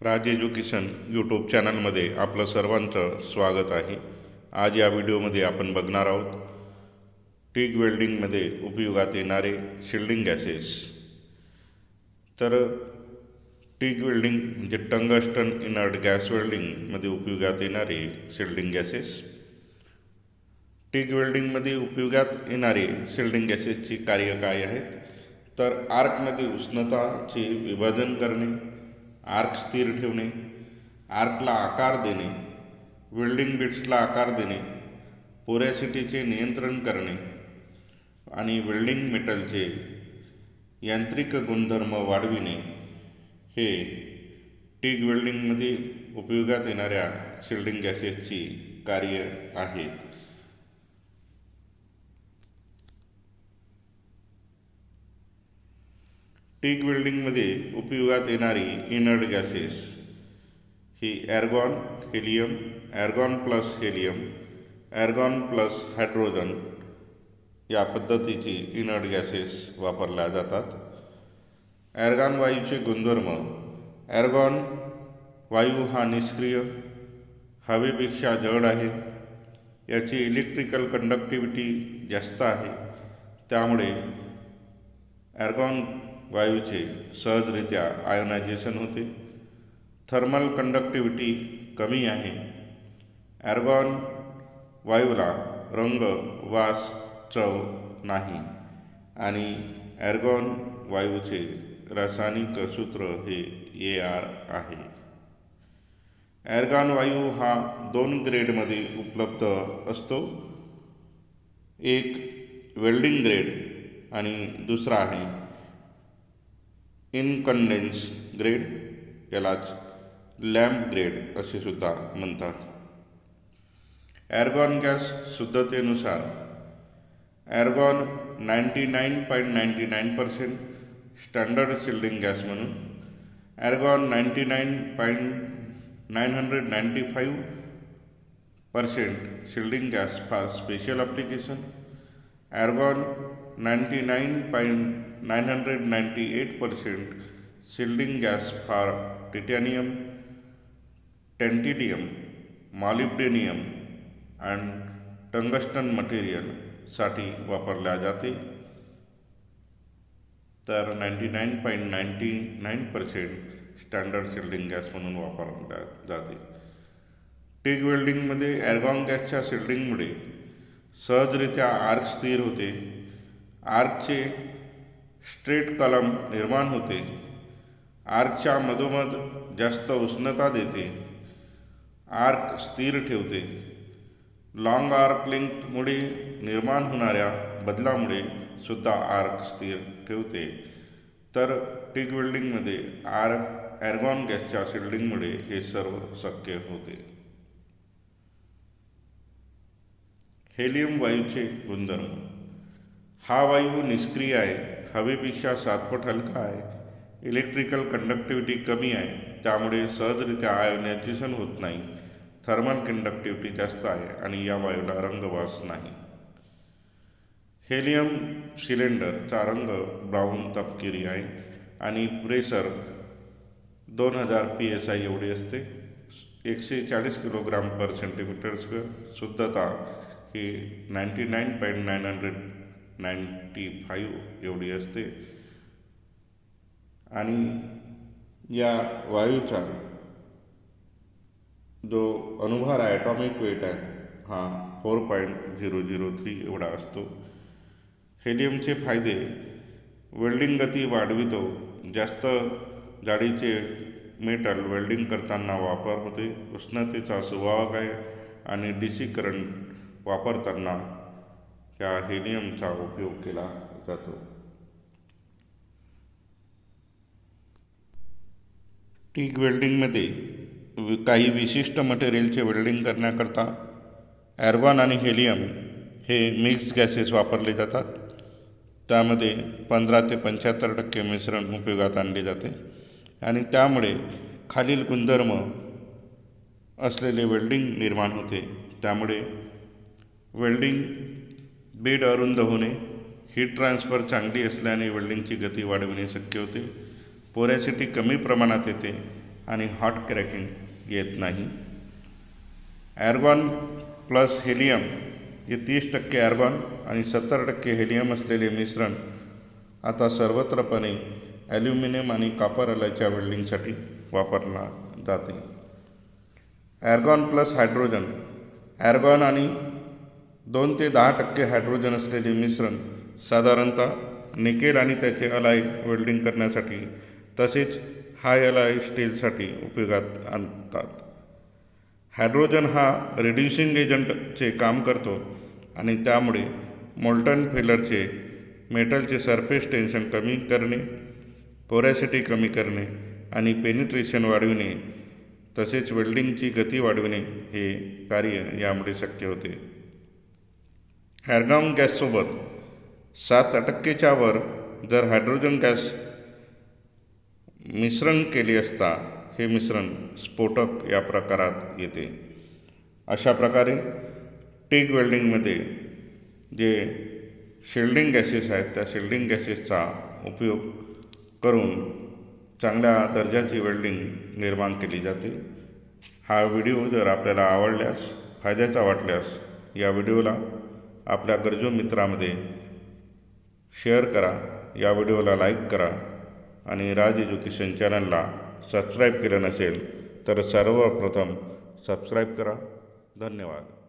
राज education YouTube चॅनलमध्ये आपलं सर्वांचं स्वागत आहे. आज या व्हिडिओमध्ये आपण बघणार आहोत टीग वेल्डिंगमध्ये उपयोगात येणारे शिल्डिंग गॅसेस तर टिग वेल्डिंग म्हणजे टंगस्टन इनर्ट गॅस वेल्डिंगमध्ये उपयोगात येणारे शिल्डिंग गॅसेस टिग वेल्डिंगमध्ये उपयोगात येणारे शिल्डिंग गॅसेसची कार्य काय आहेत? तर आर्कमध्ये उष्णताचे विभाजन करणे आर्क स्थिर ठेवणे आर्कला आकार देणे वेल्डिंग बिट्सला आकार देणे पोरॅसिटीचे नियंत्रण करणे आणि वेल्डिंग मेटलचे यांत्रिक गुणधर्म वाढविणे हे टीग वेल्डिंगमध्ये उपयोगात येणाऱ्या शिल्डिंग गॅसेसची कार्य आहेत. टीक वेल्डिंगमध्ये उपयोगात येणारी इनर्ट गॅसेस ही argon helium argon plus helium argon plus hydrogen या पद्धतीची इनर्ट गॅसेस वापरल्या जातात. ॲर्गॉन वायूचे गुणधर्म ॲर्गॉन वायू हा निष्क्रिय हवेपेक्षा जड आहे याची इलेक्ट्रिकल कंडक्टिव्हिटी जास्त आहे त्यामुळे ॲर्गॉन वायूचे सहजरित्या आयोनायझेशन होते. थर्मल कंडक्टिव्हिटी कमी आहे. ॲर्गॉन वायूला रंग वास चव नाही आणि ॲर्गॉन वायूचे रासायनिक सूत्र हे ए आर आहे. ॲर्गॉन वायू हा दोन ग्रेडमध्ये उपलब्ध असतो. एक वेल्डिंग ग्रेड आणि दुसरा आहे इनकंडेन्स ग्रेड यालाच लॅम्प ग्रेड असे सुद्धा म्हणतात. Argon gas शुद्धतेनुसार argon ninety nine point ninety nine percent standard shielding gas म्हणून argon ninety nine point nine hundred ninety five percent shielding gas for special application argon ninety nine point nine hundred ninety eight percent shielding gas for titanium tantalum molybdenum and tungsten मटेरियलसाठी वापरल्या जाते. तर ninety nine point ninety nine percent standard shielding gas म्हणून वापरल्या जाते. Take वेल्डिंगमध्ये argon गॅसच्या शिल्डिंगमुळे सहजरित्या arc स्थिर होते. आर्कचे स्ट्रेट कलम निर्माण होते. आर्कच्या मधोमध जास्त उष्णता देते. आर्क स्थिर ठेवते. लाँग आर्क लिंकमुळे निर्माण होणाऱ्या बदलामुळे सुद्धा आर्क स्थिर ठेवते. तर टिक वेल्डिंगमध्ये आर्क ॲर्गॉन गॅसच्या शिल्डिंगमुळे हे सर्व शक्य होते. हेलियम वायूचे गुणधर्म. हा वायू निष्क्रिय आहे. हवेपेक्षा सातपट हलका आहे. इलेक्ट्रिकल कंडक्टिव्हिटी कमी आहे. त्यामुळे सहजरित्या आयोनायझेशन होत नाही. थर्मल कंडक्टिव्हिटी जास्त आहे आणि या वायूला रंगवास नाही. हेलियम सिलेंडरचा रंग ब्राऊन तपकिरी आहे आणि प्रेशर दोन हजार पी एस आय एवढी असते. एकशे चाळीस किलोग्राम पर सेंटीमीटर स्क्वेअर शुद्धता ही ninety nine point nine hundred ninety five एवढी असते. आणि या वायूचा जो अनुभार आहे ॲटॉमिक वेट आहे हा four point zero zero three एवढा असतो. हेलियमचे फायदे वेल्डिंग गती वाढवितो. जास्त जाडीचे मेटल वेल्डिंग करताना वापर होते उष्णतेचा सुवाहक आहे आणि डी सी करंट वापरताना ह्या हेलियमचा उपयोग केला जातो. टीक वेल्डिंगमध्ये काही विशिष्ट मटेरियलचे वेल्डिंग करण्याकरता ॲर्गॉन आणि हेलियम हे मिक्स गॅसेस वापरले जातात. त्यामध्ये पंधरा ते पंच्याहत्तर टक्के मिश्रण उपयोगात आणले जाते आणि त्यामुळे खालील गुणधर्म असलेले वेल्डिंग निर्माण होते. त्यामुळे वेल्डिंग बेड अरुंद होणे हीट ट्रान्सफर चांगली असल्याने वेल्डिंगची गती वाढविणे शक्य होते. पोरॅसिटी कमी प्रमाणात येते आणि हॉट क्रॅकिंग येत नाही. ॲर्गॉन प्लस हेलियम हे तीस टक्के ॲर्गॉन आणि सत्तर टक्के हेलियम असलेले मिश्रण आता सर्वत्रपणे ॲल्युमिनियम आणि कॉपर अलायच्या वेल्डिंगसाठी वापरला जाते. ॲर्गॉन प्लस हायड्रोजन ॲर्गॉन आणि दोन ते दहा टक्के हायड्रोजन असलेले मिश्रण साधारणतः निकेल आणि त्याचे अलाय वेल्डिंग करण्यासाठी तसेच हाय अलाय स्टीलसाठी उपयोगात आणतात. हायड्रोजन हा रिड्युसिंग एजंटचे काम करतो आणि त्यामुळे मोल्टन फेलरचे मेटलचे सरफेस टेन्शन कमी करणे पोरॅसिटी कमी करणे आणि पेनिट्रेशन वाढविणे तसेच वेल्डिंगची गती वाढविणे हे कार्य यामुळे शक्य होते. हॅरगॉन गॅससोबत सात अटक्केच्यावर जर हायड्रोजन गॅस मिश्रण केले असता हे मिश्रण स्फोटक या प्रकारात येते. अशा प्रकारे टेक वेल्डिंगमध्ये जे शिल्डिंग गॅसेस आहेत त्या शिल्डिंग गॅसेसचा उपयोग करून चांगल्या दर्जाची वेल्डिंग निर्माण केली जाते. हा व्हिडिओ जर आपल्याला आवडल्यास फायद्याचा वाटल्यास या व्हिडिओला आपल्या गरजू मित्रामध्ये शेअर करा. या व्हिडिओला लाईक करा. आणि राज एज्युकेशन चॅनलला सबस्क्राईब केलं नसेल तर सर्वप्रथम सबस्क्राईब करा. धन्यवाद.